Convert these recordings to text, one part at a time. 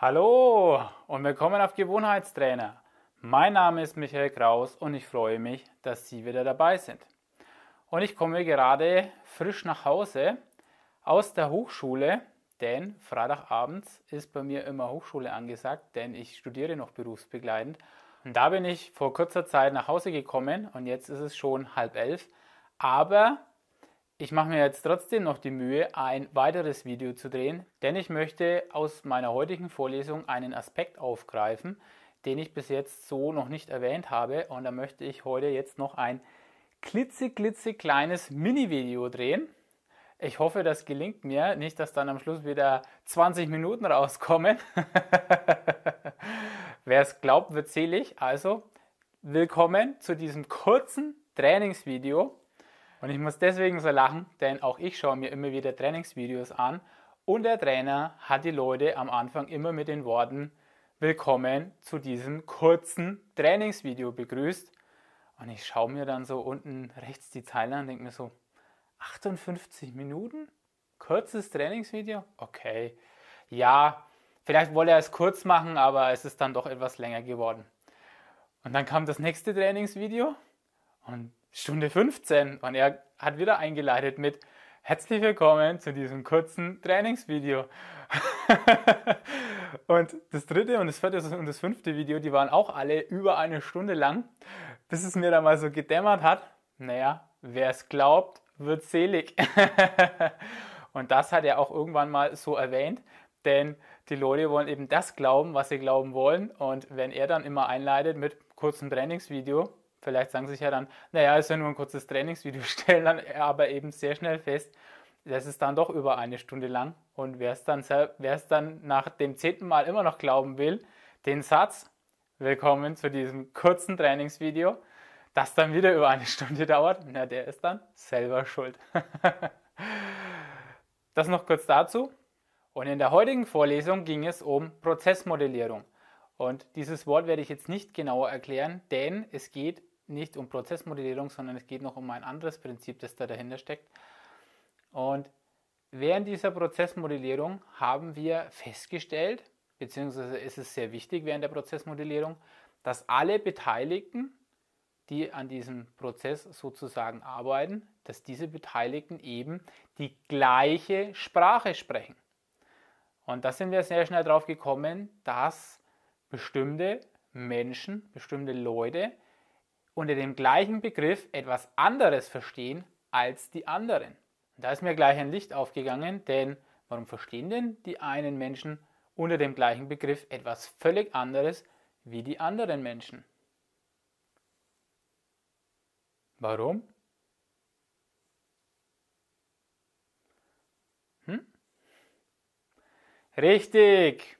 Hallo und willkommen auf Gewohnheitstrainer. Mein Name ist Michael Kraus und ich freue mich, dass Sie wieder dabei sind. Und ich komme gerade frisch nach Hause aus der Hochschule, denn Freitagabends ist bei mir immer Hochschule angesagt, denn ich studiere noch berufsbegleitend. Und da bin ich vor kurzer Zeit nach Hause gekommen und jetzt ist es schon halb elf. Aber ich mache mir jetzt trotzdem noch die Mühe, ein weiteres Video zu drehen, denn ich möchte aus meiner heutigen Vorlesung einen Aspekt aufgreifen, den ich bis jetzt so noch nicht erwähnt habe. Und da möchte ich heute jetzt noch ein klitzeklitzekleines Mini-Video drehen. Ich hoffe, das gelingt mir. Nicht, dass dann am Schluss wieder 20 Minuten rauskommen. Wer es glaubt, wird selig. Also, willkommen zu diesem kurzen Trainingsvideo und ich muss deswegen so lachen, denn auch ich schaue mir immer wieder Trainingsvideos an und der Trainer hat die Leute am Anfang immer mit den Worten Willkommen zu diesem kurzen Trainingsvideo begrüßt. Und ich schaue mir dann so unten rechts die Zeile an und denke mir so, 58 Minuten? Kurzes Trainingsvideo? Okay. Ja, vielleicht wollte er es kurz machen, aber es ist dann doch etwas länger geworden. Und dann kam das nächste Trainingsvideo und Stunde 15 und er hat wieder eingeleitet mit Herzlich willkommen zu diesem kurzen Trainingsvideo. und das dritte und das vierte und das fünfte Video, die waren auch alle über eine Stunde lang, bis es mir dann mal so gedämmert hat. Naja, wer es glaubt, wird selig. und das hat er auch irgendwann mal so erwähnt, denn die Leute wollen eben das glauben, was sie glauben wollen. Und wenn er dann immer einleitet mit kurzem Trainingsvideo, Vielleicht sagen sie sich ja dann, naja, ist ja nur ein kurzes Trainingsvideo, stellen dann aber eben sehr schnell fest, das ist dann doch über eine Stunde lang. Und wer es dann, dann nach dem zehnten Mal immer noch glauben will, den Satz, willkommen zu diesem kurzen Trainingsvideo, das dann wieder über eine Stunde dauert, na, der ist dann selber schuld. das noch kurz dazu. Und in der heutigen Vorlesung ging es um Prozessmodellierung. Und dieses Wort werde ich jetzt nicht genauer erklären, denn es geht nicht um Prozessmodellierung, sondern es geht noch um ein anderes Prinzip, das da dahinter steckt. Und während dieser Prozessmodellierung haben wir festgestellt, beziehungsweise ist es sehr wichtig während der Prozessmodellierung, dass alle Beteiligten, die an diesem Prozess sozusagen arbeiten, dass diese Beteiligten eben die gleiche Sprache sprechen. Und da sind wir sehr schnell drauf gekommen, dass bestimmte Menschen, bestimmte Leute unter dem gleichen Begriff etwas anderes verstehen als die anderen. Und da ist mir gleich ein Licht aufgegangen, denn warum verstehen denn die einen Menschen unter dem gleichen Begriff etwas völlig anderes wie die anderen Menschen? Warum? Hm? Richtig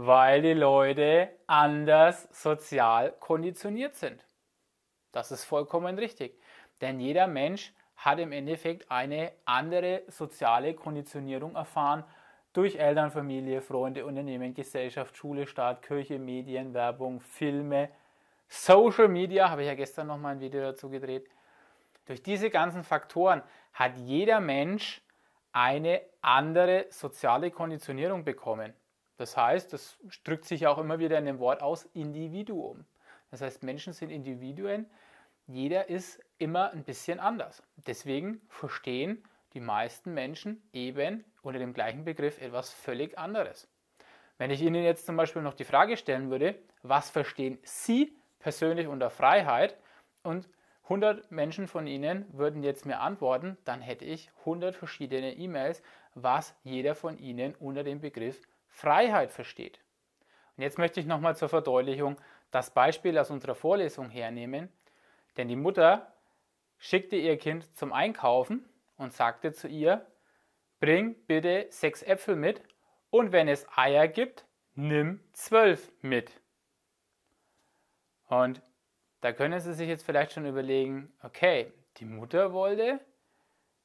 weil die Leute anders sozial konditioniert sind. Das ist vollkommen richtig. Denn jeder Mensch hat im Endeffekt eine andere soziale Konditionierung erfahren durch Eltern, Familie, Freunde, Unternehmen, Gesellschaft, Schule, Staat, Kirche, Medien, Werbung, Filme, Social Media, habe ich ja gestern noch mal ein Video dazu gedreht. Durch diese ganzen Faktoren hat jeder Mensch eine andere soziale Konditionierung bekommen. Das heißt, das drückt sich auch immer wieder in dem Wort aus, Individuum. Das heißt, Menschen sind Individuen, jeder ist immer ein bisschen anders. Deswegen verstehen die meisten Menschen eben unter dem gleichen Begriff etwas völlig anderes. Wenn ich Ihnen jetzt zum Beispiel noch die Frage stellen würde, was verstehen Sie persönlich unter Freiheit und 100 Menschen von Ihnen würden jetzt mir antworten, dann hätte ich 100 verschiedene E-Mails, was jeder von Ihnen unter dem Begriff Freiheit versteht. Und jetzt möchte ich nochmal zur Verdeutlichung das Beispiel aus unserer Vorlesung hernehmen, denn die Mutter schickte ihr Kind zum Einkaufen und sagte zu ihr, bring bitte sechs Äpfel mit und wenn es Eier gibt, nimm zwölf mit. Und da können Sie sich jetzt vielleicht schon überlegen, okay, die Mutter wollte,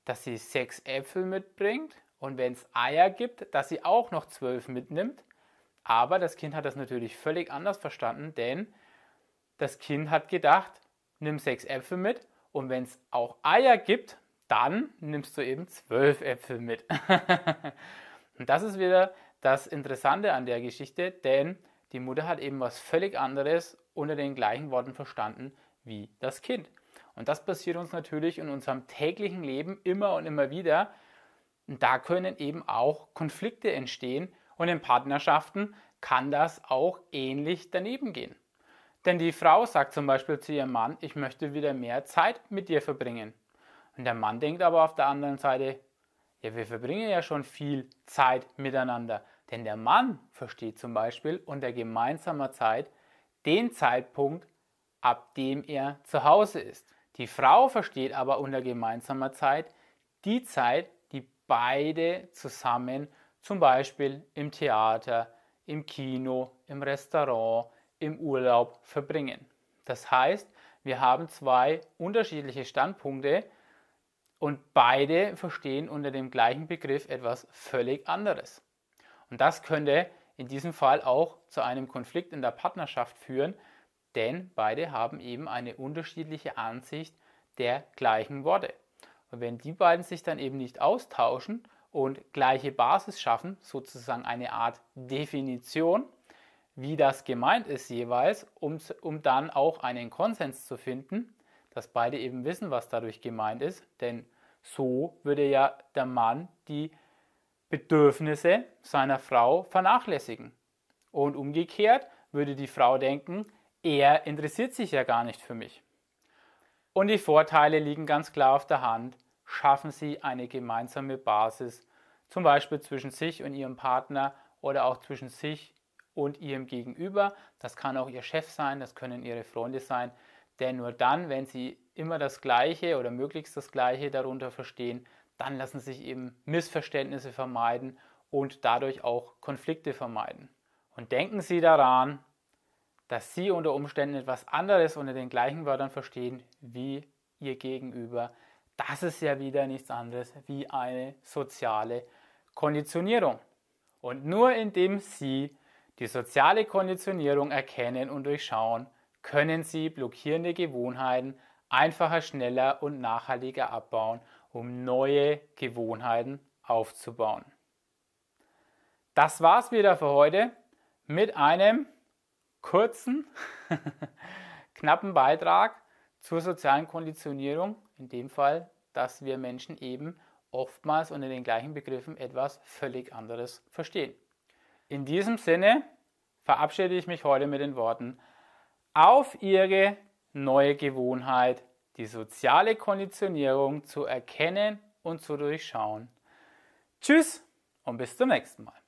dass sie sechs Äpfel mitbringt und wenn es Eier gibt, dass sie auch noch zwölf mitnimmt. Aber das Kind hat das natürlich völlig anders verstanden, denn das Kind hat gedacht, nimm sechs Äpfel mit und wenn es auch Eier gibt, dann nimmst du eben zwölf Äpfel mit. und das ist wieder das Interessante an der Geschichte, denn die Mutter hat eben was völlig anderes unter den gleichen Worten verstanden wie das Kind. Und das passiert uns natürlich in unserem täglichen Leben immer und immer wieder. Und da können eben auch Konflikte entstehen und in Partnerschaften kann das auch ähnlich daneben gehen. Denn die Frau sagt zum Beispiel zu ihrem Mann, ich möchte wieder mehr Zeit mit dir verbringen. Und der Mann denkt aber auf der anderen Seite, ja, wir verbringen ja schon viel Zeit miteinander. Denn der Mann versteht zum Beispiel unter gemeinsamer Zeit den Zeitpunkt, ab dem er zu Hause ist. Die Frau versteht aber unter gemeinsamer Zeit die Zeit, beide zusammen zum Beispiel im Theater, im Kino, im Restaurant, im Urlaub verbringen. Das heißt, wir haben zwei unterschiedliche Standpunkte und beide verstehen unter dem gleichen Begriff etwas völlig anderes. Und das könnte in diesem Fall auch zu einem Konflikt in der Partnerschaft führen, denn beide haben eben eine unterschiedliche Ansicht der gleichen Worte. Und wenn die beiden sich dann eben nicht austauschen und gleiche Basis schaffen, sozusagen eine Art Definition, wie das gemeint ist jeweils, um, um dann auch einen Konsens zu finden, dass beide eben wissen, was dadurch gemeint ist, denn so würde ja der Mann die Bedürfnisse seiner Frau vernachlässigen. Und umgekehrt würde die Frau denken, er interessiert sich ja gar nicht für mich. Und die Vorteile liegen ganz klar auf der Hand. Schaffen Sie eine gemeinsame Basis, zum Beispiel zwischen sich und Ihrem Partner oder auch zwischen sich und Ihrem Gegenüber. Das kann auch Ihr Chef sein, das können Ihre Freunde sein. Denn nur dann, wenn Sie immer das Gleiche oder möglichst das Gleiche darunter verstehen, dann lassen sich eben Missverständnisse vermeiden und dadurch auch Konflikte vermeiden. Und denken Sie daran, dass Sie unter Umständen etwas anderes unter den gleichen Wörtern verstehen wie Ihr Gegenüber. Das ist ja wieder nichts anderes wie eine soziale Konditionierung. Und nur indem Sie die soziale Konditionierung erkennen und durchschauen, können Sie blockierende Gewohnheiten einfacher, schneller und nachhaltiger abbauen, um neue Gewohnheiten aufzubauen. Das war's wieder für heute mit einem kurzen, knappen Beitrag zur sozialen Konditionierung. In dem Fall, dass wir Menschen eben oftmals unter den gleichen Begriffen etwas völlig anderes verstehen. In diesem Sinne verabschiede ich mich heute mit den Worten auf Ihre neue Gewohnheit, die soziale Konditionierung zu erkennen und zu durchschauen. Tschüss und bis zum nächsten Mal.